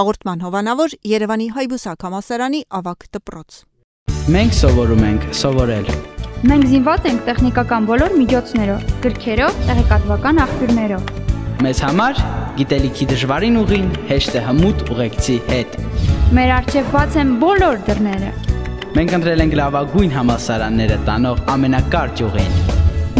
Հաղորդման հովանավոր Երևանի Հայբուսակ համասարանի ավակ դպրոց։ Մենք սովորում ենք սովորել։ Մենք զինված ենք տեխնիկական բոլոր միջոցներով, գրքերով, տեղեկատվական աղբյուրներով։ Մեզ համար գիտելիքի դժվարին ուղին հեշտ է հմուտ ուղեկցի հետ։ Մեր առջև բաց են բոլոր դռները։ Մենք ընտրել ենք լավագույն համասարանները տանող ամենակարճ ուղին։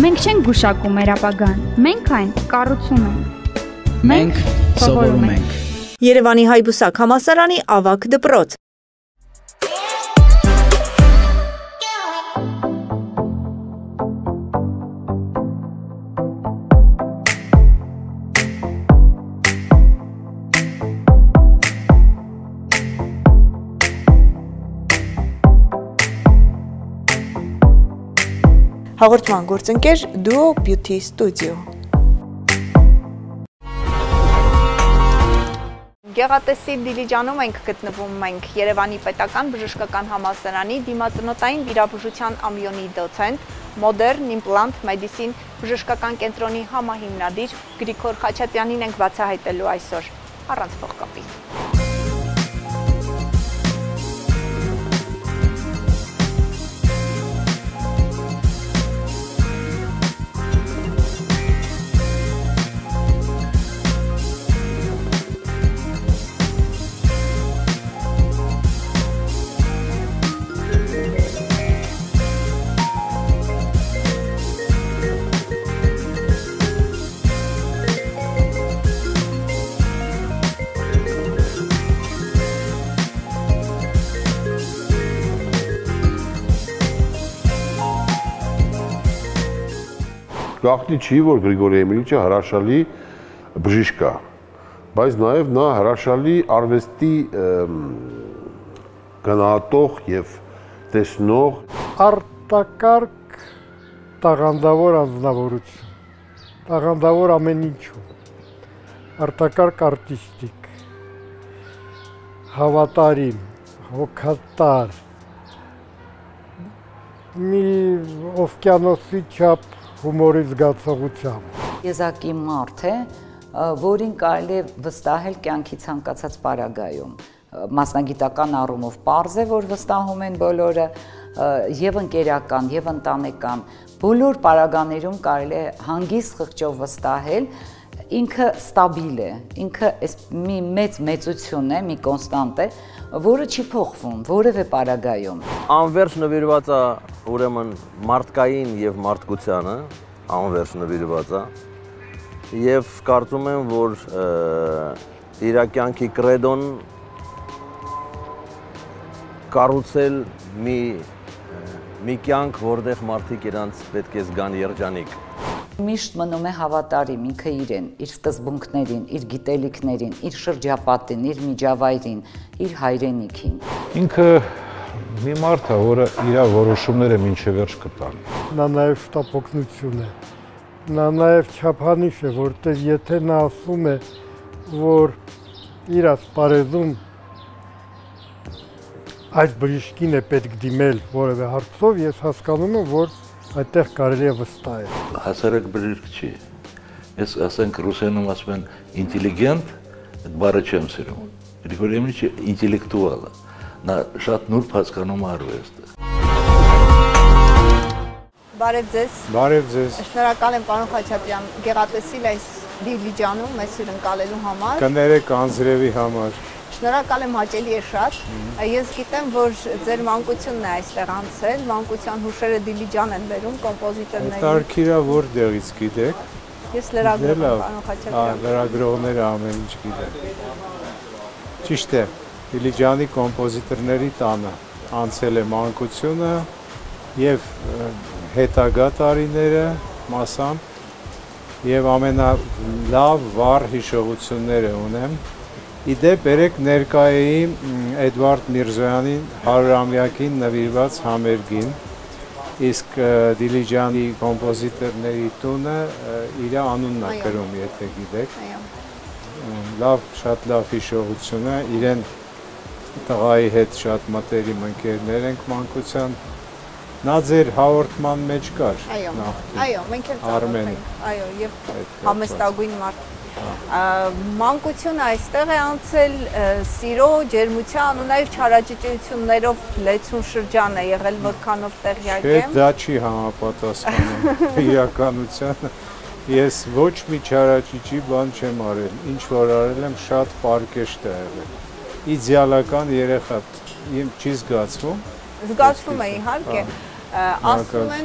Մենք չենք գուշակում մեր ապագան, մենք այն կառուցում ենք։ Մենք սովորում ենք։ Երևանի Հայբուսակ համասարանի ավակ դպրոց։ Հաղորդման գործընկեր Duo Beauty Studio։ Գեղատեսիլ Դիլիջանում ենք գտնվում մենք Երևանի Պետական Բժշկական Համալսարանի դիմացնոտային վիրաբուժության ամիոնի դոցենտ, մոդեռն իմպլանտ մեդիսին բժշկական կենտրոնի համահիմնադիր Գրիգոր Խաչատյանին ենք բացահայտելու այսօր։ Առանց փողկապի։ Գաղտնի չի, որ Գրիգորի Էմիլիչը հրաշալի բժիշկ է, բայց նաև նա հրաշալի արվեստի գնահատող եւ տեսնող արտակարգ տաղանդավոր անձնավորություն, տաղանդավոր ամեն ինչու, արտակարգ արտիստիկ, հավատարիմ, հոգատար, մի օվկիանոսի չափ հումորի զգացողությամբ։ Եզակի մարդ է, որին կարելի է վստահել կյանքի ցանկացած պարագայում մասնագիտական առումով པարզ է, որ վստահում են բոլորը եւ ընկերական եւ ընտանեկան բոլոր պարագաներում կարելի է հանգիստ խղճով վստահել ինքը ստաբիլ է, ինքը այս մի մեծ մեծություն է, մի կոնստանտ է, որը չի փոխվում որևէ պարագայում։ Անverջ նվիրված է ուրեմն մարդկային եւ մարդկությանը, անverջ նվիրված է։ Եվ կարծում եմ, որ իր կյանքի կրեդոն կառուցել մի մի կյանք, որտեղ մարդիկ իրանց պետք է զգան երջանիկ միշտ մնում է հավատարիմ ինքը իրեն, իր սկզբունքներին, իր գիտելիքներին, իր շրջապատին, իր միջավայրին, իր հայրենիքին։ Ինքը մի մարդ է, որը իր որոշումները ոչ վերջ կտան։ Նա նաև շտապօգնություն է։ Նա նաև չափանիշ է, որտեղ եթե նա ասում է, որ իր ասպարեզում այս բժիշկին է պետք դիմել որևէ հարցով, ես հասկանում եմ, որ այդտեղ կարելի է վստահել։ Հասարակ բժիշկ չի։ Ես ասենք ռուսերենում ասում են ինտելիգենտ, այդ բառը չեմ սիրում։ Գրիգորի Էմիլիչը ինտելեկտուալ է։ Նա շատ նուրբ հասկանում է արվեստը։ Բարև ձեզ։ Բարև ձեզ։ Շնորհակալ եմ պարոն Խաչատրյան գեղատեսիլ այս Դիլիջանում մեզ հյուրընկալելու համար։ Կներեք անձրևի համար։ Շնորհակալ եմ հաճելի է շատ։ Ես գիտեմ, որ ձեր մանկությունն է այստեղ անցել, մանկության հուշերը Դիլիջան են բերում կոմպոզիտորների։ Տարքիրա որտեղից գիտեք։ Ես լրագրող եմ, պարոն Խաչատրյան։ Լրագրողները ամեն ինչ գիտեն։ Ճիշտ է։ Դիլիջանի կոմպոզիտորների տանը անցել է մանկությունը եւ հետագա տարիները մասամբ եւ ամենալավ վառ հիշողությունները ունեմ Իդեպ երեք ներկայի Էդվարդ Միրզոյանին 100-ամյակին նվիրված համերգին, իսկ Դիլիջանի կոմպոզիտորների տունը իր անունն է կրում, եթե գիտեք։ Լավ, շատ լավ հիշողություն է, իրեն տղայի հետ շատ մտերիմ ընկերներ ենք մանկության։ Նա ձեր հաղորդման մեջ կար։ Այո, այո, մենք էլ ծանոթ ենք։ Այո, եւ համեստագույն մարդ Մանկությունը այստեղ է անցել սիրո, ջերմության ու նաև չարաճճություններով լեցուն շրջան է եղել, որքանով տեղյակ Չէ, եմ։ դա չի համապատասխանում իրականությանը։ Ես ոչ մի չարաճիճի բան չեմ արել։ Ինչ որ արել եմ, շատ պարկեշտ է եղել։ Իդեալական երեխա իմ չի զգացվում։ Զգացվում է իհարկե։ Ա, Ա, Ասում են,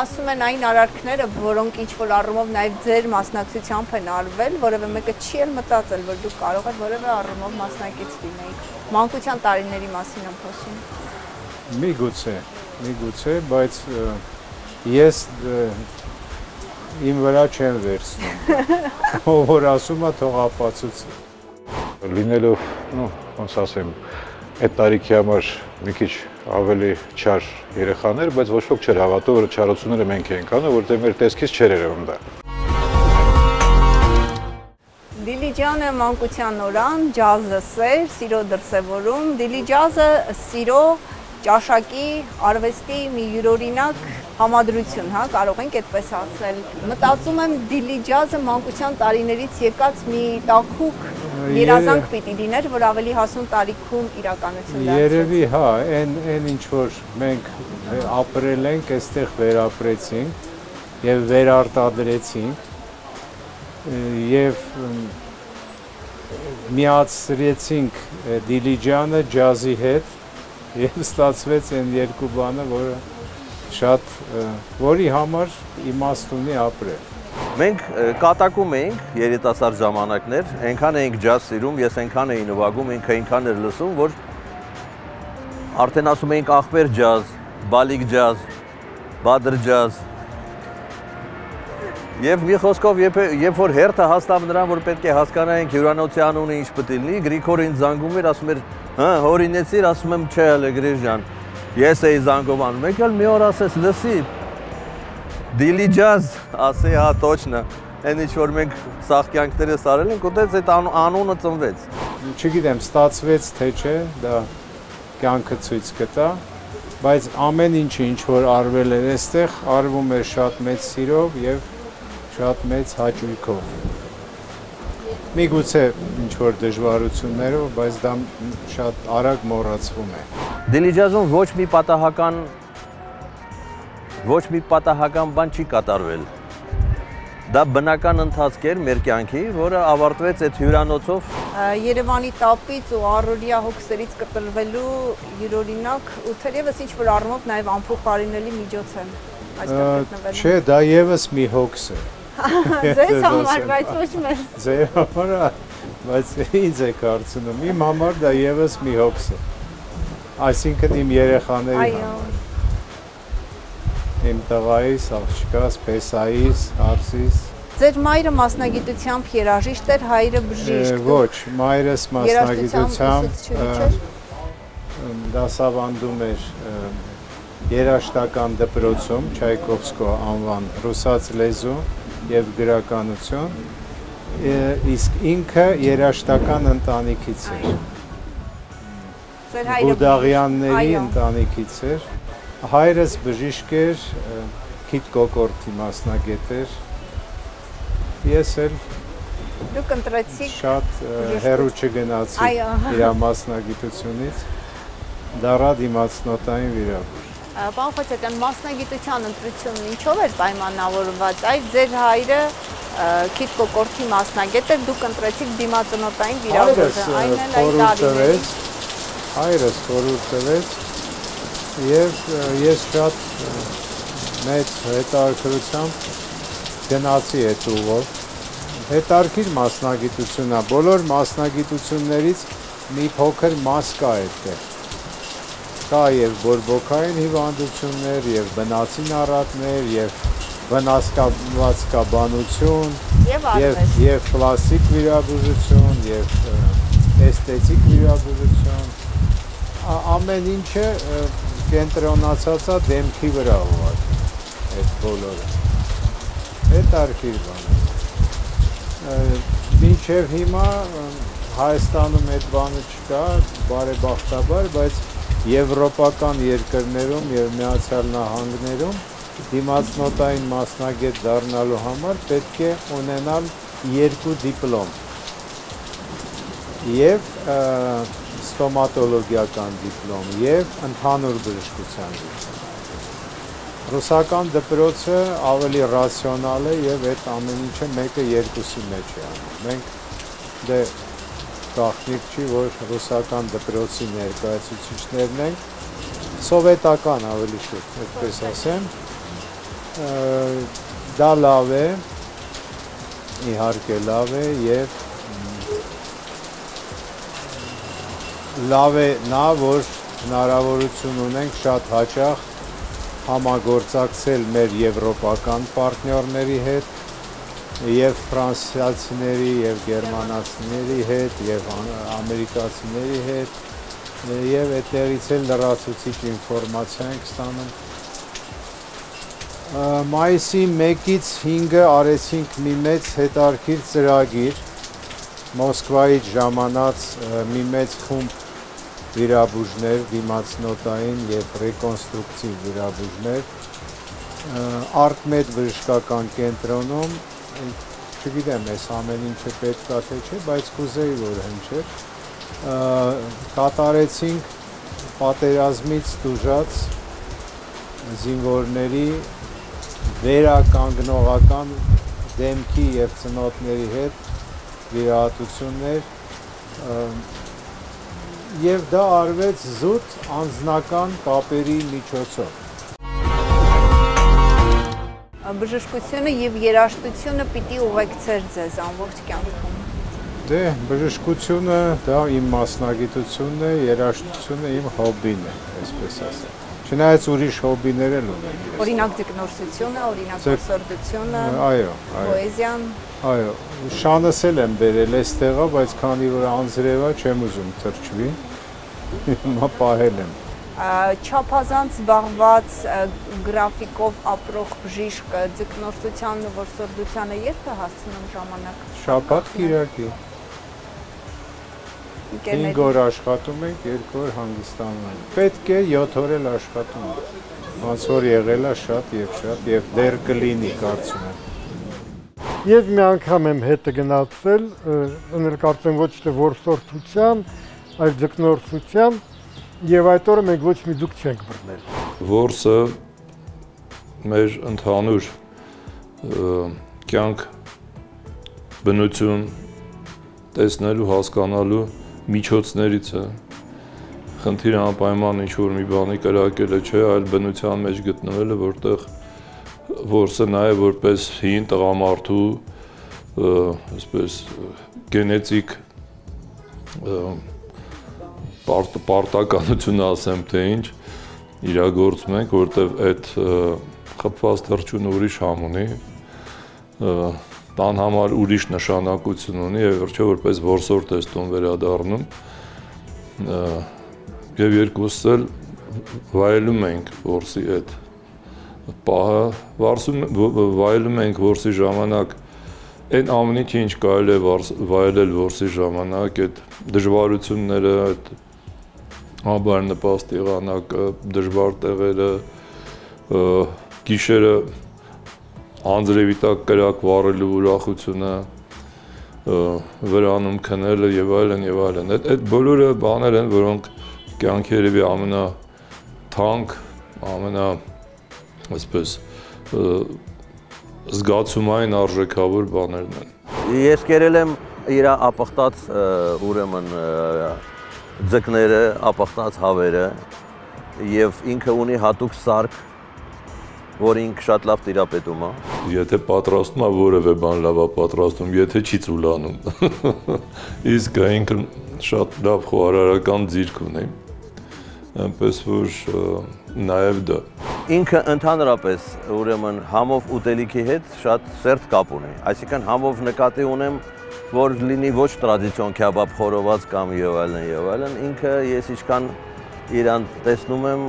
ասում են այն արարքները, որոնք ինչ որ առումով նաև ձեր մասնակցությամբ են արվել, որևէ մեկը չի էլ մտածել, որ դուք կարող եք որևէ առումով մասնակից լինեիք։ Մանկության տարիների մասին եմ խոսում։ Միգուցե, միգուցե, բայց ես իմ վրա չեմ վերցնում։ Ով որ ասում է, թող ապացուցի։ Լինելով, ну, ոնց ասեմ, այդ տարիքի համար մի քիչ ավելի չար երեխաներ, բայց ոչ ոք չէր հավատում, որ չարությունները մենք ենք անում, որտեղ մեր տեսքից չէր երևում դա։ Դիլիջանը մանկության օրան, ջազը սեր, սիրո դրսևորում։ Դիլիջազը սիրո, ճաշակի, արվեստի մի յուրօրինակ համադրություն, հա, կարող ենք այդպես ասել։ Մտածում եմ դիլիջազը մանկության տարիներից եկած մի տաքուկ երազանք պիտի լիներ, որ ավելի հասուն տարիքում իրականություն դարձվի։ Երևի հա, այն այն ինչ որ մենք ապրել ենք, այստեղ վերապրեցինք եւ վերարտադրեցինք եւ միացրեցինք դիլիջանը ջազի հետ եւ ստացվեց այն երկու բանը, որը շատ որի համար իմաստ ունի ապրել։ Մենք կատակում էինք երիտասարդ ժամանակներ, այնքան էինք ջազ սիրում, ես այնքան էի նվագում, ինքը այնքան էր լսում, որ արդեն ասում էինք ախպեր ջազ, բալիկ ջազ, բադր ջազ։ Եվ մի խոսքով երբ որ հերթը հաստավ նրան, որ պետք է հասկանայինք հյուրանոցի անունը ինչ պետք լինի, Գրիգորը ինձ զանգում էր, ասում էր, հա, հորինեցիր, ասում եմ, չէ, հələ Գրիժան։ Ես էի զանգով անում։ Մեկ էլ մի օր ասես, լսի, Դիլիջազ, ասի, հա, точно։ Այն ինչ որ մենք սաղկյանքներս արել ենք, ուտեց այդ անու- անունը ծնվեց։ Չգիտեմ, ստացվեց թե չէ, դա կյանքը ցույց կտա, բայց ամեն ինչը ինչ որ արվել էր այստեղ, արվում էր շատ մեծ սիրով եւ շատ մեծ հաճույքով։ Միգուցե ինչ որ դժվարություններով, բայց դա մ- շատ արագ մոռացվում է։ Դիլիջազում ոչ մի պատահական ոչ մի պատահական բան չի կատարվել։ Դա բնական ընթացք էր մեր կյանքի, որը ավարտվեց այդ հյուրանոցով Երևանի տապից ու առօրյա հոգսերից կտրվելու յուրօրինակ ու թերևս ինչ որ առումով նաև անփոխարինելի միջոց է այստեղ գտնվելու։ Չէ, դա եւս մի հոգս է։ Ձեզ համար, բայց ոչ մեզ։ Ձեր համար, բայց ինձ է կարծում, իմ համար դա եւս մի հոգս է։ Այսինքն իմ երեխաների Այո։ համար, իմ տղայիս, աղջկաս, Պեսայիս, Արսիս, Ձեր մայրը մասնագիտությամբ երաժիշտ էր, հայրը բժիշկ։ ոչ, մայրս մասնագիտությամբ դասավանդում էր երաշտական դպրոցում Չայկովսկո անվան ռուսաց լեզու եւ գրականություն իսկ ինքը երաշտական ընտանիքից էր Ձեր հայրը Բուդաղյանների ընտանիքից էր հայրս բժիշկ էր քիթ կոկորտի մասնագետ էր ես էլ դուք ընտրեցիք շատ հեռու չգնացի իր մասնագիտությունից դարա դիմացնոտային վիրաբույժ Պարոն Խոչատյան, մասնագիտության ընտրությունն ինչով էր պայմանավորված։ Այդ ձեր հայրը քիթ կոկորտի մասնագետ էր, դուք ընտրեցիք դիմացնոտային վիրաբույժը, այն էլ այդ տարիներին։ հայրս խորհուրդ տվեց եւ ես շատ մեծ հետաքրությամբ գնացի այդ ուղով հետարքիր մասնագիտությունն է բոլոր մասնագիտություններից մի փոքր մաս կա այդտեղ կա եւ բորբոքային հիվանդություններ եւ բնածին առատներ եւ վնասկացկաբանություն Եվ եւ եւ կլասիկ վիրաբուժություն եւ էսթետիկ վիրաբուժություն ամեն ինչը ը, կենտրոնացած է դեմքի վրա ուղղակի այդ բոլորը այդ արքիր բան է մինչև հիմա Հայաստանում այդ բանը չկա բարեբախտաբար բայց եվրոպական երկրներում եւ Միացյալ Նահանգներում դիմացնոտային մասնագետ դառնալու համար պետք է ունենալ երկու դիպլոմ եւ ստոմատոլոգիական դիպլոմ եւ ընդհանուր բժշկության դիպլոմ։ Ռուսական դպրոցը ավելի ռացիոնալ է եւ այդ ամեն ինչը մեկը երկուսի մեջ է անում։ Մենք դե գաղտնիք չի, որ ռուսական դպրոցի ներկայացուցիչներն են սովետական ավելի շուտ, այդպես ասեմ, դա լավ է, իհարկե լավ է եւ լավ է նա, որ հնարավորություն ունենք շատ հաճախ համագործակցել մեր եվրոպական պարտներների հետ եւ ֆրանսիացիների եւ գերմանացիների հետ եւ ամերիկացիների հետ եւ այդտեղից էլ լրացուցիչ ինֆորմացիա ենք ստանում մայիսի 1-ից 5-ը արեցինք մի մեծ հետարքիր ծրագիր Մոսկվայից ժամանած մի մեծ խումբ վիրաբուժներ, դիմացնոտային եւ ռեկոնստրուկցիվ վիրաբուժներ Արտմեդ բժշկական կենտրոնում չգիտեմ, այս ամեն ինչը պետք է թե չէ, բայց կուզեի որ հնչեր կատարեցինք պատերազմից դուժած զինվորների վերականգնողական դեմքի եւ ծնոտների հետ վիրահատություններ եւ դա արվեց զուտ անձնական կապերի միջոցով բժշկությունը եւ երաժշտությունը պիտի ուղեկցեր ձեզ ամբողջ կյանքում Դե բժշկությունը դա իմ մասնագիտությունն է, երաժշտությունը իմ հոբին է, այսպես ասեմ։ Չնայած ուրիշ հոբիներ էլ ունեն։ Օրինակ ձկնորսությունը, օրինակ ուսորդությունը, այո, այո։ Պոեզիան։ Այո, շանս էլ եմ բերել այստեղը, բայց քանի որ անձրևա չեմ ուզում թրջվի։ Հիմա պահել եմ չափազանց զբաղված գրաֆիկով ապրող բժիշկը ձկնորսության ու որսորդությանը երբ է հասցնում ժամանակ։ Շաբաթ Կիրակի։ 5 օր աշխատում ենք, 2 օր հանգստանում ենք։ Պետք է 7 օր էլ աշխատում ենք։ Ոնց որ եղել է շատ եւ շատ եւ դեռ կլինի, կարծում եմ։ Ես մի անգամ եմ հետը գնացել, ընդ կարծեմ ոչ թե որսորդության, այլ ձկնորսության եւ այդ օրը մենք ոչ մի ձուկ չենք բռնել։ Որսը մեր ընդհանուր կյանք բնություն տեսնելու, հասկանալու միջոցներից է։ Խնդիրը անպայման ինչ որ մի բանի կրակելը չէ, այլ բնության մեջ գտնվելը, որտեղ որսը նաև որպես հին տղամարդու այսպես գենետիկ պարտականությունը ասեմ թե ինչ իրագործում ենք, որտեղ այդ խփված թրջունը ուրիշ համ ունի տան համար ուրիշ նշանակություն ունի եւ վերջը որպես որսոր տեստում վերադառնում եւ երկուսս էլ վայելում ենք որսի այդ պահը վարսում վայելում ենք որսի ժամանակ այն ամեն ինչ ինչ կարելի է վայելել որսի ժամանակ այդ դժվարությունները այդ համբար նպաստ եղանակը դժվար տեղերը գիշերը անձրևի տակ կրակ վառելու ուրախությունը, վրանում քնելը եւ այլն եւ այլն։ Այդ այդ բոլորը բաներ են, որոնք կյանքի երևի ամենա թանկ, ամենա այսպես զգացումային արժեքավոր բաներն են։ Ես կերել եմ իր ապխտած ուրեմն ձկները, ապխտած հավերը եւ ինքը ունի հատուկ սարք որ ինք շատ լավ տիրապետում է։ Եթե պատրաստում է որևէ բան լավ է պատրաստում, եթե չի ծուլանում։ Իսկ ինքը շատ լավ խոհարարական ձիրք ունի։ Այնպես որ նաև դա։ Ինքը ընդհանրապես ուրեմն համով ուտելիքի հետ շատ սերտ կապ ունի։ Այսինքն համով նկատի ունեմ, որ լինի ոչ տրադիցիոն քյաբաբ խորոված կամ եւ այլն եւ այլն, ինքը ես ինչքան իրան տեսնում եմ,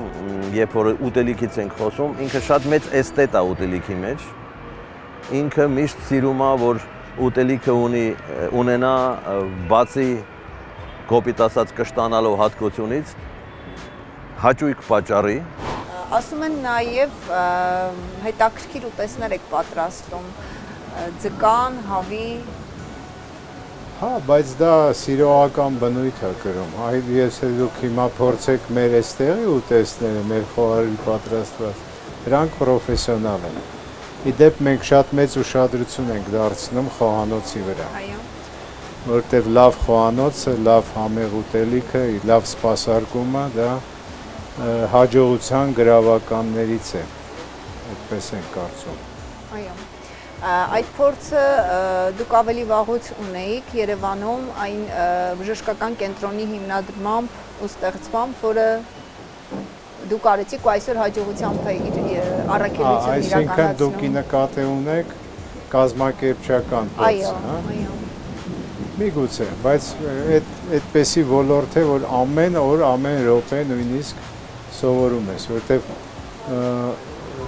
երբ որ ուտելիքից ենք խոսում, ինքը շատ մեծ էսթետ է ուտելիքի մեջ։ Ինքը միշտ սիրում է, որ ուտելիքը ունի ունենա բացի կոպիտ ասած կշտանալով հատկությունից հաճույք պատճառի ասում են նաև հետաքրքիր ուտեսներ եք պատրաստում ձկան, հավի, Հա, բայց դա սիրողական բնույթ է կրում։ Այ ես դուք հիմա փորձեք մեր այստեղի ուտեստները, մեր խոհարի պատրաստված, դրանք պրոֆեսիոնալ են։ Իդեպ մենք շատ մեծ ուշադրություն ենք դարձնում խոհանոցի վրա։ այո։ որտեվ լավ խոհանոցը, լավ համեղ ուտելիքը, լավ սպասարկումը դա հաջողության գրավականներից է։ Այդպես են կարծում։ Այո։ Այդ փորձը դուք ավելի վաղուց ունեիք Երևանում այն բժշկական կենտրոնի հիմնադրմամբ ու ստեղծմամբ, որը դուք արեցիք ու այսօր հաջողությամբ է իր առաքելությունը Այսինքն դուք ի իրականացնում։ նկատի ունեք կազմակերպչական Այո, փորձ, հա։ այո։ Միգուցե, բայց այդ այդպեսի ոլորտ է, որ ամեն օր, ամեն րոպե նույնիսկ սովորում ես, որտեվ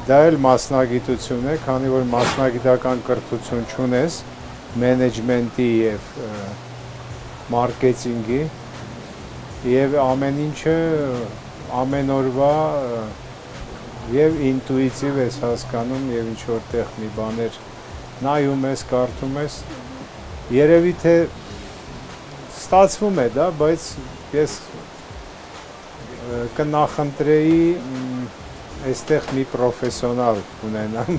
դա էլ մասնագիտություն է, քանի որ մասնագիտական կրթություն չունես մենեջմենտի եւ մարքեթինգի եւ ամեն ինչը ամեն օրվա եւ ինտուիտիվ ես հասկանում եւ ինչ որտեղ մի բաներ նայում ես, կարդում ես երևի թե ստացվում է դա, բայց ես կնախընտրեի այստեղ մի պրոֆեսիոնալ ունենամ,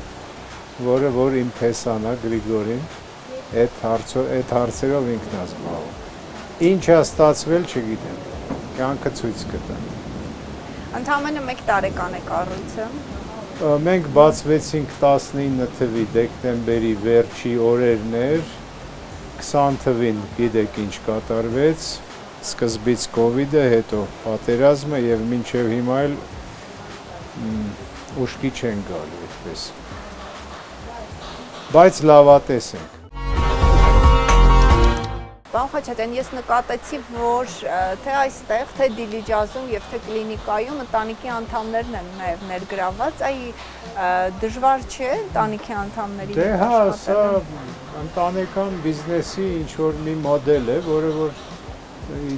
որը որ իմ փեսանա Գրիգորին այդ հարցով այդ հարցերով ինքն է զբաղվում։ Ինչ է ստացվել, չգիտեմ։ Կյանքը ցույց կտա։ Ընդամենը 1 տարեկան է կառույցը։ Մենք բացվեցինք 19 թվի դեկտեմբերի վերջի օրերն էր 20 թվին գիտեք ինչ կատարվեց սկզբից կ ូវ իդը, հետո պատերազմը եւ մինչեւ հիմա էլ ուշքի չեն գալու այդպես։ Բայց լավատես ենք։ Պարոն Խաչատյան, ես նկատեցի, որ թե այստեղ, թե Դիլիջազում եւ թե կլինիկայում ընտանիքի անդամներն են նաեւ ներգրաված, այ դժվար չէ ընտանիքի անդամների Դե հա, սա ընտանեկան բիզնեսի ինչ որ մի մոդել է, որը որ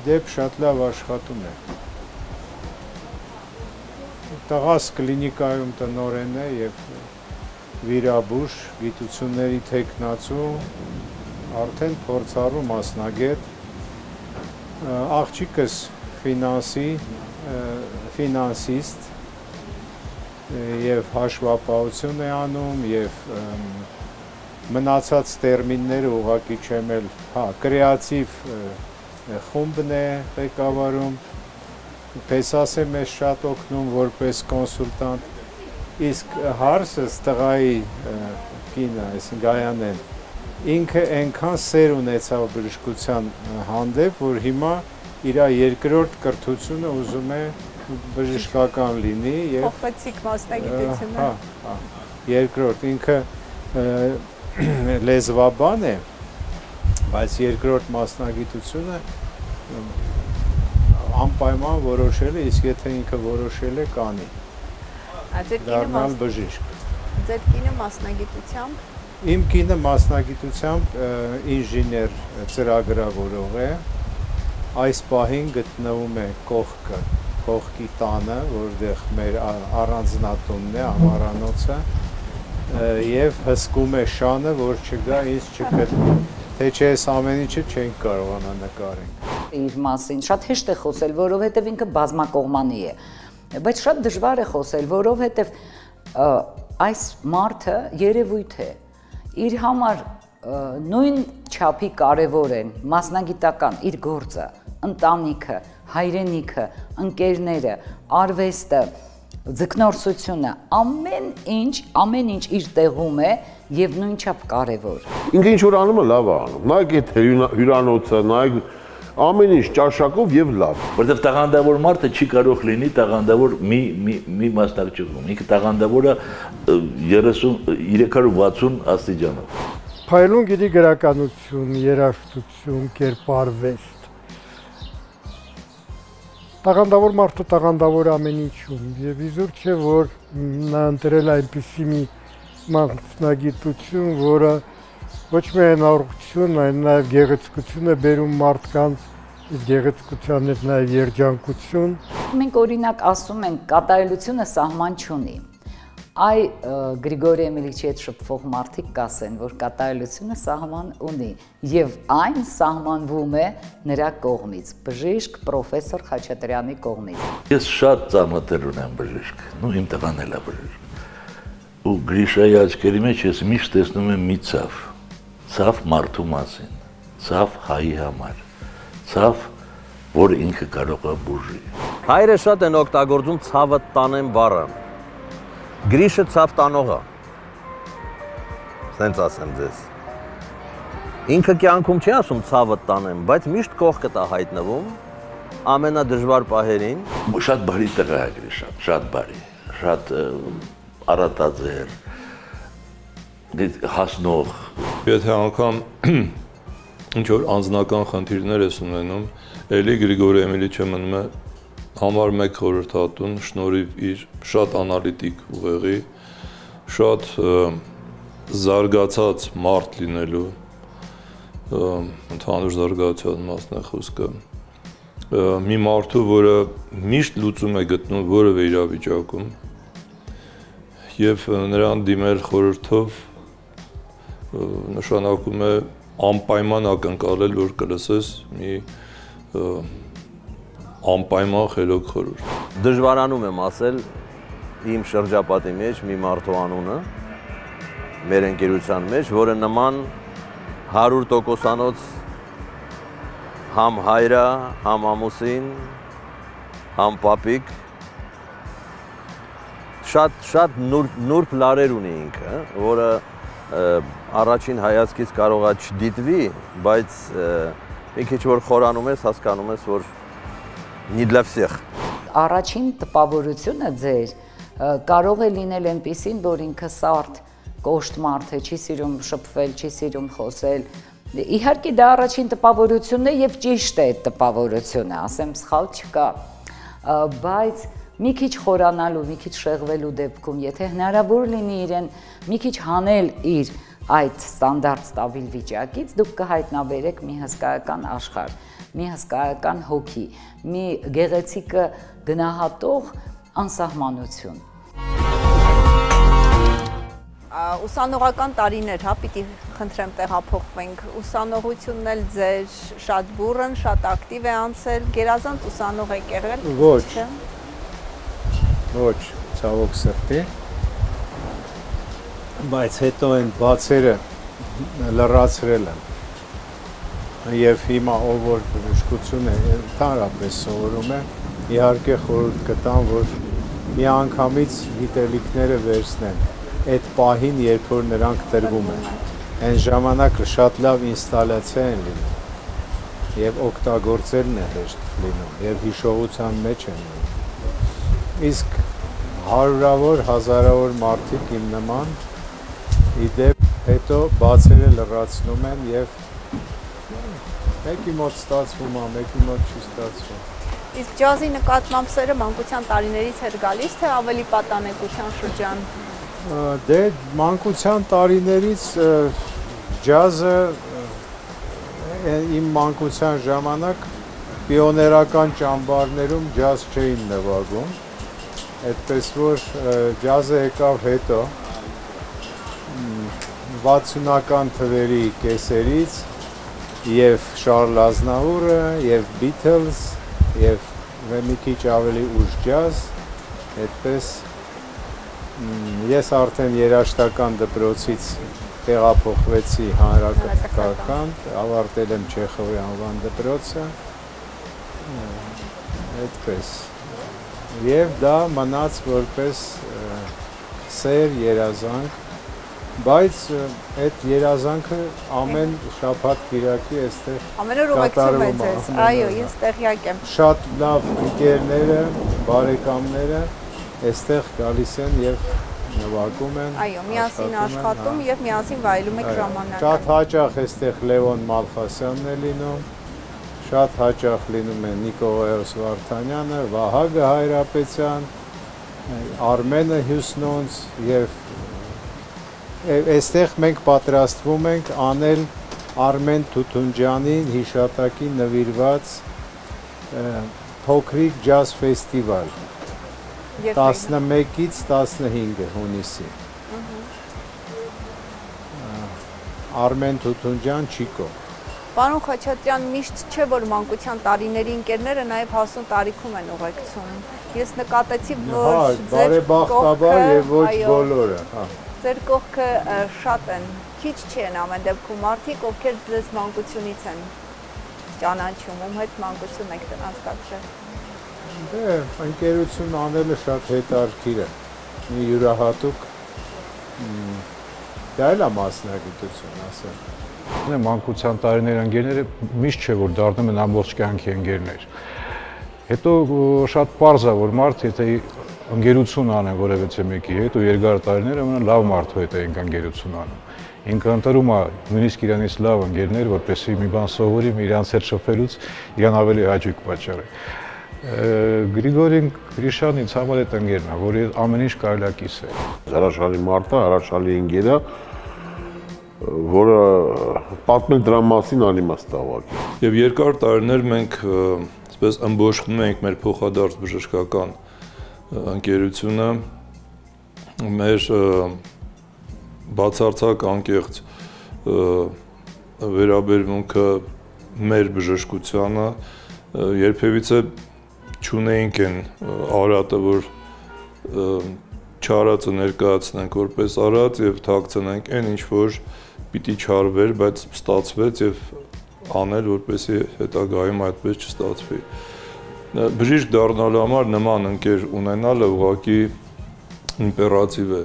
իդեպ շատ լավ աշխատում է։ Տղաս կլինիկայում տնորեն է եւ վիրաբույժ գիտությունների տեխնացու արդեն փորձառու մասնագետ աղջիկս ֆինանսի ֆինանսիստ եւ հաշվապահություն է անում եւ մնացած տերմինները ուղղակի չեմ էլ, հա, կրեատիվ խումբն է ղեկավարում, Պեսաս է մեզ շատ օգնում որպես կոնսուլտանտ, իսկ հարսս տղայի կինը, այսինքն Գայանեն, ինքը այնքան սեր ունեցավ բժշկության հանդեպ, որ հիմա իր երկրորդ կրթությունը ուզում է բժշկական լինի եւ Փոխվեցիք մասնագիտությունը։ Հա, հա։ Երկրորդ ինքը լեզվաբան է, բայց երկրորդ մասնագիտությունը անպայման որոշել է, իսկ եթե ինքը որոշել է, կանի դառնալ բժիշկ։ ձեր կինը մասնագիտությամբ? Իմ կինը մասնագիտությամբ ինժեներ ծրագրավորող է։ Այս պահին գտնվում է կողքը, կողքի տանը, որտեղ մեր առանձնատունն է, ամառանոցը, ը, եւ հսկում է շանը, որ չգա ինձ չգտնի։ Թե չէ այս ամեն ինչը չենք կարողանա նկարենք։ իր մասին շատ հեշտ է խոսել, որովհետև ինքը բազմակողմանի է։ Բայց շատ դժվար է խոսել, որովհետև այս մարդը երևույթ է։ Իր համար նույն չափի կարևոր են մասնագիտական իր գործը, ընտանիքը, հայրենիքը, ընկերները, արվեստը, ձգնորսությունը, ամեն ինչ, ամեն ինչ իր տեղում է եւ նույնչափ կարևոր։ Ինքը ինչ որ անում է լավ է անում։ Նայեք այդ հյուրա- հյուրանոցը, նայեք ամեն ինչ ճաշակով եւ լավ։ Որտեվ տաղանդավոր մարդը չի կարող լինի տաղանդավոր մի մի մի մասնակցություն։ Ինքը տաղանդավորը ը, 30 360 աստիճանով։ Փայլուն գիտի գրականություն, երաժշտություն, կերպարվեստ։ Տաղանդավոր մարդը տաղանդավոր ամեն ինչում եւ իզուր չէ որ նա ընտրել այնպիսի մի մասնագիտություն, որը ոչ միայն առողջություն, այլ նաեւ գեղեցկություն է բերում մարդկանց, իսկ գեղեցկության հետ նաեւ երջանկություն։ Մենք օրինակ ասում ենք կատարելությունը սահման չունի։ այ Գրիգորի Էմիլիչի հետ շփվող մարդիկ կասեն, որ կատարելությունը սահման ունի եւ այն սահմանվում է նրա կողմից, բժիշկ պրոֆեսոր Խաչատրյանի կողմից։ Ես շատ ծանոթեր ունեմ բժիշկ, նու իմ տղան էլ է բժիշկ։ Ու Գրիշայի աչքերի մեջ ես միշտ տեսնում եմ մի ցավ, ցավ մարդու մասին, ցավ հայի համար, ցավ որ ինքը կարող է բուժի։ Հայրը շատ են օգտագործում ցավը տանեմ բառը։ Գրիշը ցավ տանողը։ Սենց ասեմ ձեզ։ Ինքը կյանքում չի ասում ցավը տանեմ, բայց միշտ կողքը տա հայտնվում ամենադժվար պահերին։ Շատ բարի տղա է Գրիշա, շատ բարի, շատ արատաձեր, հասնող։ Եթե անգամ ինչ որ անձնական խնդիրներ ես ունենում, Էլի Գրիգորի Էմիլիչը մնում է համար 1 խորհրդատուն շնորհիվ իր շատ անալիտիկ ուղեղի, շատ զարգացած մարդ լինելու ընդհանուր զարգացած մասն է խոսքը մի մարդու, որը միշտ լուծում է գտնում որևէ իրավիճակում եւ նրան դիմել խորհրդով նշանակում է անպայման ակնկալել, որ կլսես մի անպայման խելոք խորհուրդ։ Դժվարանում եմ ասել իմ շրջապատի մեջ մի մարդու անունը մեր ընկերության մեջ, որը նման 100%-անոց համ հայրա, համ ամուսին, համ պապիկ շատ շատ նուրբ նուրբ լարեր ունի ինքը, որը առաջին հայացքից կարողա չդիտվի, բայց մի քիչ որ խորանում ես, հասկանում ես, որ не для всех։ Առաջին տպավորությունը ձեր կարող է լինել այնպեսին, որ ինքը սարդ կոշտ մարդ է, չի սիրում շփվել, չի սիրում խոսել։ Իհարկե դա առաջին տպավորությունն է եւ ճիշտ է այդ տպավորությունը, ասեմ սխալ չկա։ Բայց մի քիչ խորանալու, մի քիչ շեղվելու դեպքում, եթե հնարավոր լինի իրեն մի քիչ հանել իր այդ ստանդարտ ստաբիլ վիճակից դուք կհայտնաբերեք մի հսկայական աշխարհ, մի հսկայական հոգի, մի գեղեցիկը գնահատող անսահմանություն ուսանողական տարիներ, հա, պիտի խնդրեմ տեղափոխվենք։ Ուսանողությունն էլ ձեր շատ բուրըն, շատ ակտիվ է անցել, գերազանց ուսանող եք եղել։ Ոչ։ Ոչ, ցավոք սրտի բայց հետո այն բացերը լրացրել եմ եւ հիմա ով որ բժշկություն է ընդհանրապես սովորում է իհարկե խորհուրդ կտամ որ մի անգամից գիտելիքները վերցնեն այդ պահին երբ որ նրանք տրվում են այն ժամանակը շատ լավ ինստալացիա են լինում եւ օգտագործելն է հեշտ լինում եւ հիշողության մեջ են իսկ հարյուրավոր հազարավոր մարդիկ իմ նման իդեպ հետո բացերը լրացնում են եւ մեկի մոտ ստացվում է, մեկի մոտ չի ստացվում։ Իսկ ջազի նկատմամբ սերը մանկության տարիներից էր գալիս, թե ավելի պատանեկության շրջան։ Դե մանկության տարիներից ջազը իմ մանկության ժամանակ պիոներական ճամբարներում ջազ չէին նվագում։ Այդպես որ ջազը եկավ հետո, 60-ական թվերի կեսերից եւ Շարլ Ազնավուրը եւ Beatles եւ մի քիչ ավելի ուշ ջազ այդպես ես արդեն երաշտական դպրոցից տեղափոխվեցի հանրակրթական, ավարտել եմ Չեխովի անվան դպրոցը։ Այդպես։ Եվ դա մնաց որպես սեր երազանք բայց այդ երազանքը ամեն շաբաթ Կիրակի այստեղ ուղեկցում է Այո, ես տեղյակ եմ։ Շատ լավ ընկերները, բարեկամները այստեղ գալիս են եւ նվագում են։ Այո, միասին աշխատում եւ միասին վայելում եք ժամանակը։ Շատ հաճախ այստեղ Լևոն Մալխասյանն է լինում։ Շատ հաճախ լինում է Նիկողայոս Վարդանյանը, Վահագը Հայրապետյան, Արմենը Հյուսնոնց եւ այստեղ մենք պատրաստվում ենք անել Արմեն Թութունջանին հիշատակի նվիրված փոքրիկ ջազ ֆեստիվալ։ 11-ից 15-ը հունիսի։ Արմեն Թութունջան Չիկո։ Պարոն Խաչատրյան, միշտ չէ որ մանկության տարիների ընկերները նաև հասուն տարիքում են ուղեկցում։ Ես նկատեցի, որ Հա, բարեբախտաբար եւ ոչ բոլորը, հա։ Ձեր կողքը շատ են, քիչ չեն ամեն դեպքում մարդիկ, ովքեր ձեզ մանկությունից են ճանաչում, ում հետ մանկություն եք անցկացրել։ Դե, ընկերություն անելը շատ հետարքիր է։ Մի յուրահատուկ դա էլ է մասնագիտություն, ասեմ։ Նե մանկության տարիներ ընկերները միշտ չէ որ դառնում են ամբողջ կյանքի ընկերներ։ Հետո շատ པարզ է որ մարդ եթե ընկերություն անեն որևէ մեկի հետ ու երկար տարիներ ամենա լավ մարդու հետ է ինքան ընկերություն անում։ Ինքը ընտրում է նույնիսկ իրանից լավ ընկերներ, որպեսզի մի բան սովորի, իրանց հետ շփվելուց իրան ավելի հաճույք պատճառի։ Գրիգորին Գրիշան ինձ համար է տնկերն է, որի ամեն ինչ կարելի է կիսել։ Հրաշալի մարդը, հրաշալի ընկեր է, որը պատմել դրա մասին անիմաստ է ուղղակի։ Եվ երկար տարիներ մենք այսպես ըմբոշխնում ենք մեր փոխադարձ բժշկական ընկերությունը մեր բացարձակ անկեղծ վերաբերմունքը մեր բժշկությանը երբևիցե ճունեինք են արատը որ չարածը ներկայացնենք որպես արած եւ թաքցնենք այն ինչ որ պիտի չարվեր, բայց ստացվեց եւ անել որպեսի հետագայում այդպես չստացվի։ Բժիշկ դառնալու համար նման ընկեր ունենալը ուղղակի իմպերատիվ է։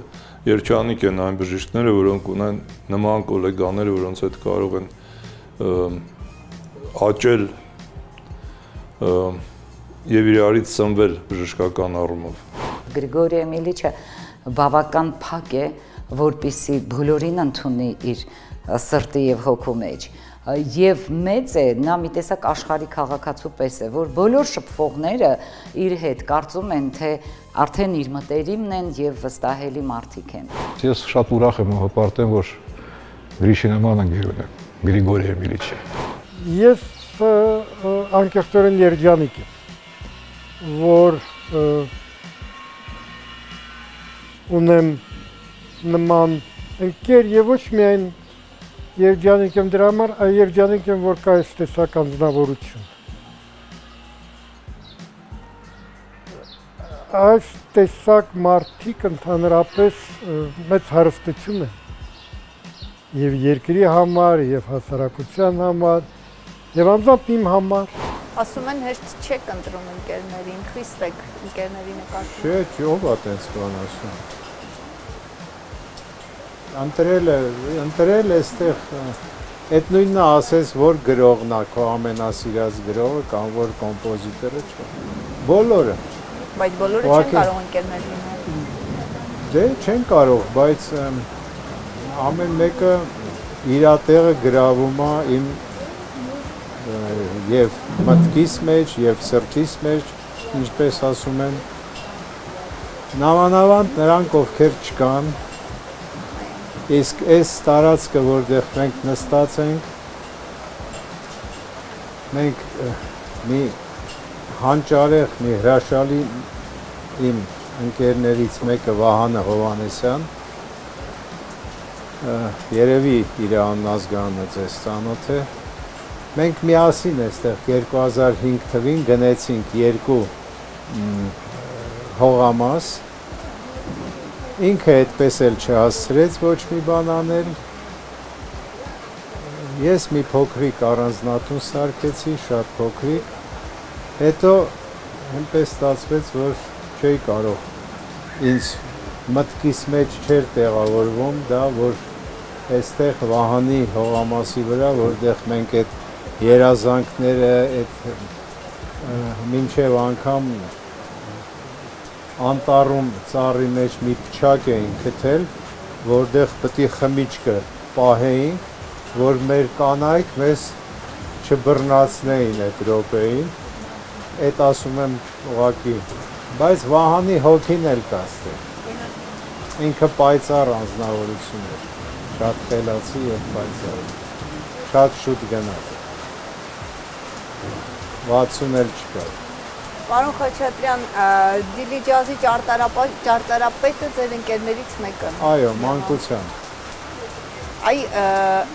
Երջանիկ են այն բժիշկները, որոնք ունեն նման գոլեգաներ, որոնց հետ կարող են աճել եւ իրարից ծնվել բժշկական առումով։ Գրիգորի Էմիլիչը բավական փակ է, որpիսի բոլորին ընդունի իր սրտի եւ հոգու մեջ եւ մեծ է նա մի տեսակ աշխարհի քաղաքացու պես է որ բոլոր շփվողները իր հետ կարծում են թե արդեն իր մտերիմն են եւ վստահելի մարդիկ են ես շատ ուրախ եմ ու հպարտեմ որ Գրիշի նման ընկեր ունեմ Գրիգորի Էմիլիչը ես անկեղծորեն երջանիկ եմ որ ունեմ նման ընկեր եւ ոչ միայն երջանիկ եմ դրա համար, երջանիկ եմ, որ կա այս տեսակ անձնավորություն։ Այս տեսակ մարդիկ ընդհանրապես մեծ հարստություն է եւ երկրի համար, եւ հասարակության համար, եւ անձամբ իմ համար։ Ասում են հեշտ չեք ընտրում ընկերներին, խիստ եք ընկերների նկատմամբ։ Չէ, չի ով է տենց բան ասում ընտրել է, ընտրել էստեղ այդ նույնն ասես, որ գրողն է, քո ամենասիրած գրողը կամ որ կոմպոզիտորը չէ։ Բոլորը։ Բայց բոլորը չեն կարող ընկերներ լինել։ Դե չեն կարող, բայց ամեն մեկը իր տեղը գրավում է իմ եւ մտքիս մեջ եւ սրտիս մեջ, ինչպես ասում են, նամանավանդ նրանք ովքեր չկան, Իսկ այս տարածքը, որտեղ մենք նստած ենք, մենք մի հանճարեղ, մի հրաշալի իմ ընկերներից մեկը Վահանը Հովանեսյան, երևի իր անազգանը ձեզ ծանոթ է, մենք միասին այստեղ 2005 թվին գնեցինք երկու հողամաս, Ինքը այդպես էլ չհասցրեց ոչ մի բան անել։ Ես մի փոքրիկ առանձնատուն սարքեցի, շատ փոքրիկ։ Հետո այնպես ստացվեց, որ չէի կարող ինձ մտքիս մեջ չէր տեղավորվում դա, որ այստեղ Վահանի հողամասի վրա, որտեղ մենք այդ երազանքները, այդ մինչև անգամ անտառում ծառի մեջ մի փչակ էին գտել, որտեղ է խմիչքը պահեին, որ մեր կանայք մեզ չբռնացնեին այդ րոպեին։ Այդ ասում եմ ուղակի, բայց Վահանի հոգին էլ կա ստեղ։ Ինքը պայծառ անznավորություն էր, շատ խելացի եւ պայծառ։ Շատ շուտ գնաց։ 60 էլ չկար։ Պարոն Խաչատրյան, Դիլիջազի ճարտարապետը ձեր ընկերներից մեկը։ Այո, մանկության։ Այ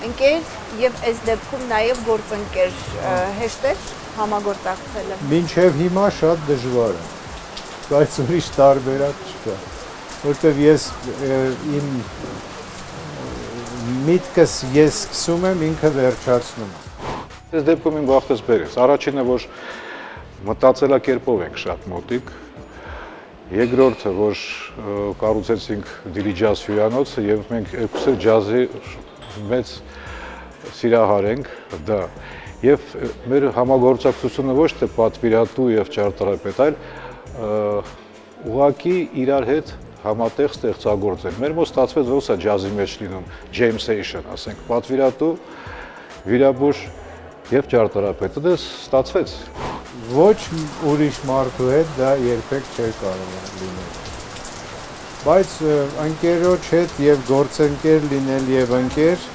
ընկեր եւ այս դեպքում նաեւ գործընկեր հեշտ է համագործակցելը։ Մինչև հիմա շատ դժվար է, բայց ուրիշ տարբերակ չկա, որտեվ ես իմ միտքս ես սկսում եմ, ինքը վերջացնում։ Այս դեպքում իմ բախտս բերես։ Առաջինը, որ մտածելակերպով ենք շատ մոտիկ։ Երկրորդը, որ կառուցեցինք Դիլիջաս հյուրանոցը եւ մենք երկուսը ջազի մեծ սիրահար ենք դա եւ մեր համագործակցությունը ոչ թե պատվիրատու եւ ճարտարապետ, այլ ուղակի իրար հետ համատեղ ստեղծագործել։ Մեր մոտ ստացվեց ոնց է ջազի մեջ լինում, James-ation, ասենք, պատվիրատու, վիրաբույժ եւ ճարտարապետը դա ստացվեց ոչ ուրիշ մարդու հետ դա երբեք չէր կարող լինել։ Բայց ընկերոջ հետ եւ գործընկեր լինել եւ ընկեր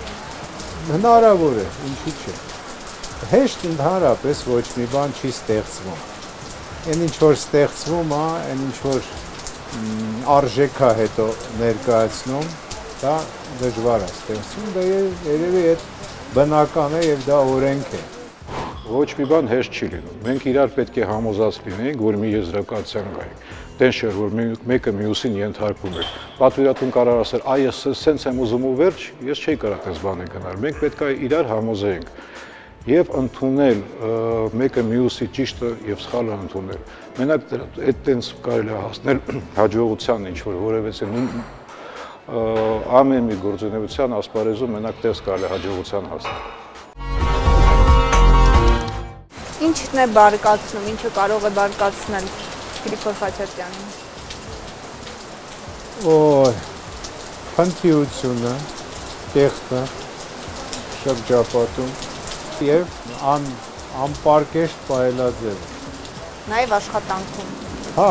հնարավոր է, ինչի՞ չէ։ Հեշտ ընդհանրապես ոչ մի բան չի ստեղծվում։ Այն ինչ որ ստեղծվում է, այն ինչ որ արժեքա հետո ներկայացնում, դա դժվար է ստեղծում, դա երևի այդ բնական է եւ դա օրենք է ոչ մի բան հեշտ չի լինում։ Մենք իրար պետք է համոզած լինենք, որ մի եզրակացության գայինք։ Տեն չէ, որ մեկը մյուսին ենթարկում է։ Պատվիրատուն կարող ասել, այ ես սենց եմ ուզում ու վերջ, ես չէի կարող այս բանը գնալ։ Մենք պետք է իրար համոզենք եւ ընդունել մեկը մյուսի ճիշտը եւ սխալը ընդունել։ Մենակ այդ տենց կարելի է հասնել հաջողության ինչ որ որևէ ամեն մի գործունեության ասպարեզում մենակ տես կարելի հաջողության հասնել։ Ինչն է բարկացնում, ինչը կարող է բարկացնել Գրիգոր Խաչատրյանին։ Ոյ, խնդիրությունը, տեխնը, շրջապատում եւ ան անպարկեշտ պայելաձև։ Նաեւ աշխատանքում։ Հա,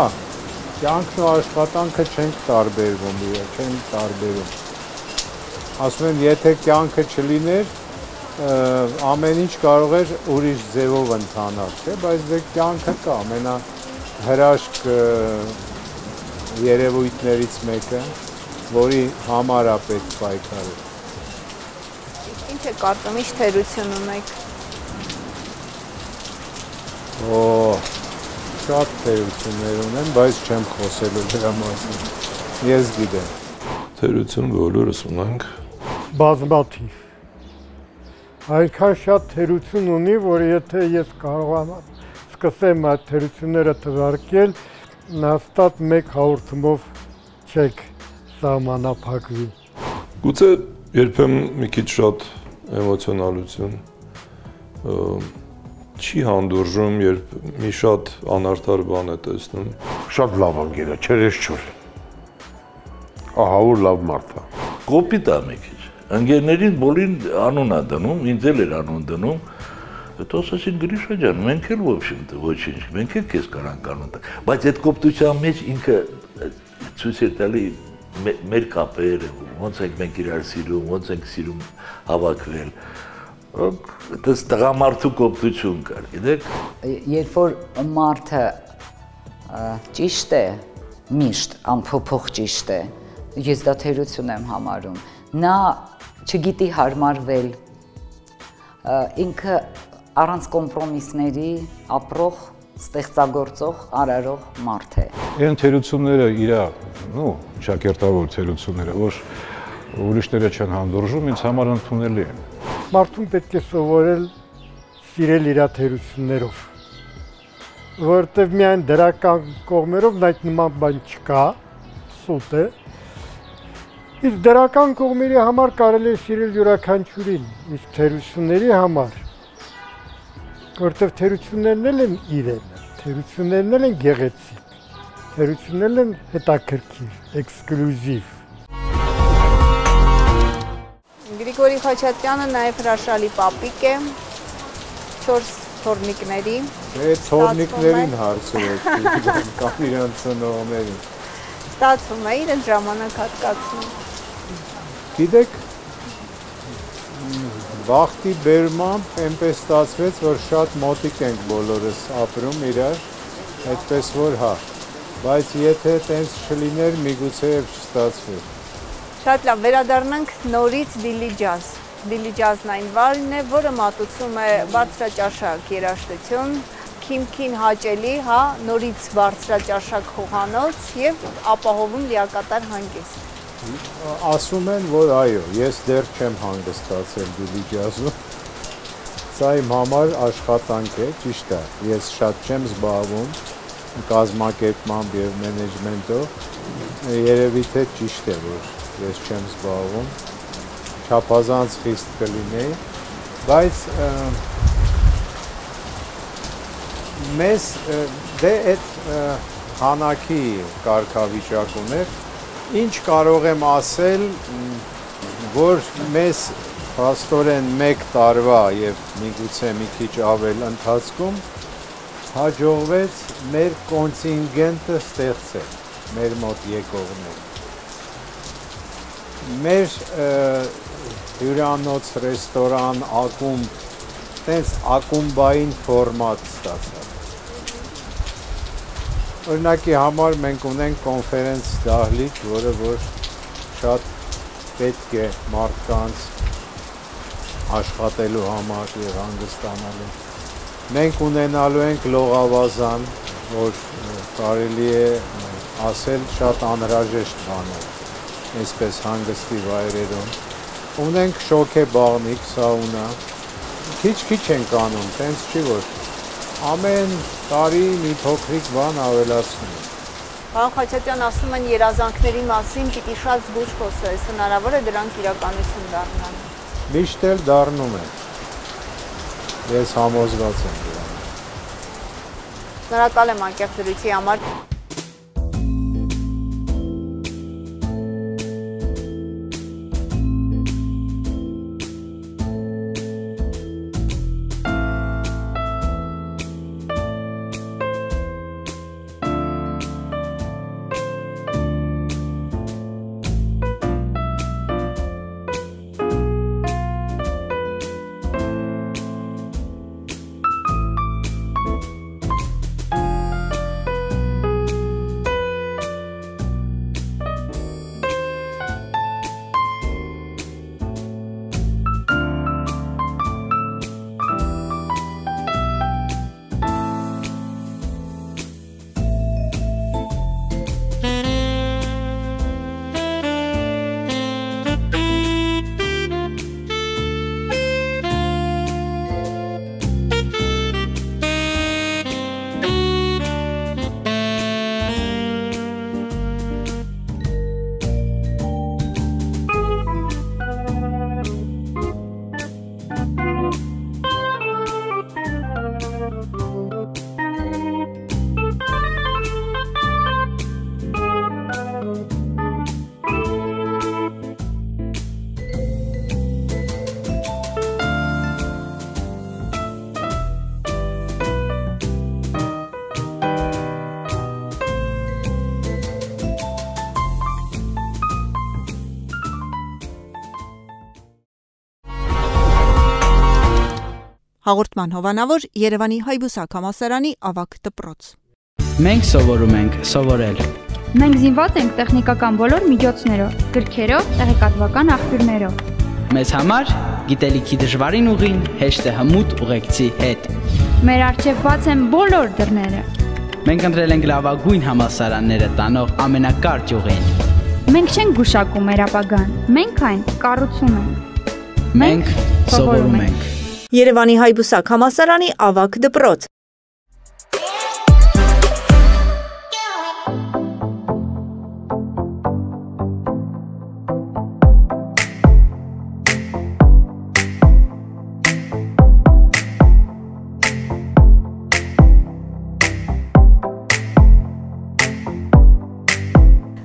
կյանքն ու աշխատանքը չեն տարբերվում, չեն տարբերում։ Ասում են, եթե կյանքը չլիներ, ամեն ինչ կարող էր ուրիշ ձևով ընթանալ, չէ, բայց դե կյանքը կա, ամենա հրաշք երևույթներից մեկը, որի համար է պետք պայքարել։ Ինչ է կարծում, ինչ թերություն ունեք։ Օ, շատ թերություններ ունեմ, բայց չեմ խոսելու դրա մասին։ Ես գիտեմ։ Թերություն բոլորս ունենք։ Բազմաթիվ այնքան շատ թերություն ունի, որ եթե ես կարողանամ սկսեմ այդ թերությունները թվարկել, նաստատ մեկ հաղորդումով չեք սահմանափակվի։ Գուցե երբեմն մի քիչ շատ էմոցիոնալություն չի հանդուրժում, երբ մի շատ անարդար բան է տեսնում։ Շատ լավ անգեր է, չերես չոր։ Ահա որ լավ մարդ է։ Կոպիտ է մի քիչ ընկերներին բոլին անուն է դնում, ինձ էլ էր անուն դնում, հետո ասացին Գրիշա ջան, մենք էլ ոչինչ, մենք էլ քեզ կարանք անուն տալ։ Բայց այդ կոպտության մեջ ինքը ցույց էր տալի մեր կապերը, ոնց ենք մենք իրար սիրում, ոնց ենք սիրում հավաքվել դες տղամարդու կոպտություն կար, գիտեք։ Երբ որ մարդը ճիշտ է, միշտ անփոփոխ ճիշտ է, ես դա թերություն եմ համարում։ Նա չգիտի հարմարվել ինքը առանց կոմպրոմիսների ապրող ստեղծագործող արարող մարդ է։ Այն թերությունները իրա, նո, շակերտավոր թերությունները, որ ուրիշները չեն հանդուրժում, ինձ համար ընդունելի են։ Մարդուն պետք է սովորել սիրել իր թերություններով, որովհետև միայն դրական կողմերով այդ նման բան չկա, սուտ է, Իսկ դրական կողմերի համար կարելի է սիրել յուրաքանչյուրին, իսկ թերությունների համար, որտեղ թերություններն էլ են իրեն, թերություններն էլ են գեղեցիկ, թերություններն են հետաքրքիր, էքսկլյուզիվ։ Գրիգորի Խաչատրյանը նաև հրաշալի պապիկ է, 4 թորնիկների։ Դե թորնիկներին հարցրեք, կամ իրանց ծնողներին։ Ստացվում է իրեն ժամանակ հատկացնում։ Գիտեք, վախտի բերմամբ այնպես ստացվեց, որ շատ մոտիկ ենք բոլորս ապրում իրար, Այդպես որ հա, բայց եթե տենց չլիներ, միգուցե եւ չստացվի։ Շատ լավ, վերադառնանք նորից Դիլի ջազ։ Դիլի ջազն այն վարն է, որը մատուցում է բարձրաճաշակ երաժշտություն, քիմքին հաճելի, հա, նորից բարձրաճաշակ խոհանոց եւ ապահովում լիակատար հանգիստ։ Ասում են, որ այո, ես դեռ չեմ հանգստացել Դիլի ջազում։ Սա իմ համար աշխատանք է, ճիշտ է։ Ես շատ չեմ զբաղվում կազմակերպմամբ եւ մենեջմենտով։ Երևի թե ճիշտ է, որ ես չեմ զբաղվում չափազանց խիստ կլինեի, բայց մեզ դե այդ հանակի կարգավիճակ ուներ, ինչ կարող եմ ասել, որ մեզ փաստորեն 1 տարվա եւ միգուցե մի քիչ ավել ընթացքում հաջողվեց մեր կոնտինգենտը ստեղծել մեր մոտ եկողներ մեր հյուրանոց, ռեստորան, ակումբ, տենց ակումբային ֆորմատ ստացավ։ Օրինակի համար մենք ունենք կոնֆերենց դահլիճ, որը որ շատ պետք է մարդկանց աշխատելու համար եւ հանգստանալու։ Մենք ունենալու ենք լողավազան, որ կարելի է ասել շատ անհրաժեշտ բան է, այսպես հանգստի վայրերում ունենք շոքե բաղնիկ, սաունա, քիչ-քիչ ենք անում, տենց չի որ ամեն տարի մի փոքրիկ բան ավելացնում Պարոն Խաչատյան, ասում են երազանքների մասին պիտի շատ զգուշ խոսես, հնարավոր է դրանք իրականություն դառնան։ Միշտ էլ դառնում են։ Ես համոզված եմ դրանով։ Շնորհակալ եմ անկեղծ զրույցի համար։ Հաղորդման հովանավոր Երևանի Հայբուսակ համասարանի ավակ դպրոց։ Մենք սովորում ենք սովորել։ Մենք զինված ենք տեխնիկական բոլոր միջոցներով, գրքերով, տեղեկատվական աղբյուրներով։ Մեզ համար գիտելիքի դժվարին ուղին հեշտ է հմուտ ուղեկցի հետ։ Մեր առջև բաց են բոլոր դռները։ Մենք ընտրել ենք լավագույն համասարանները տանող ամենակարճ ուղին։ Մենք չենք գուշակում մեր ապագան, մենք այն կառուցում ենք։ Մենք սովորում ենք։ Երևանի Հայբուսակ համասարանի ավակ դպրոց։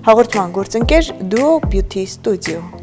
Հաղորդման գործընկեր Duo Beauty Studio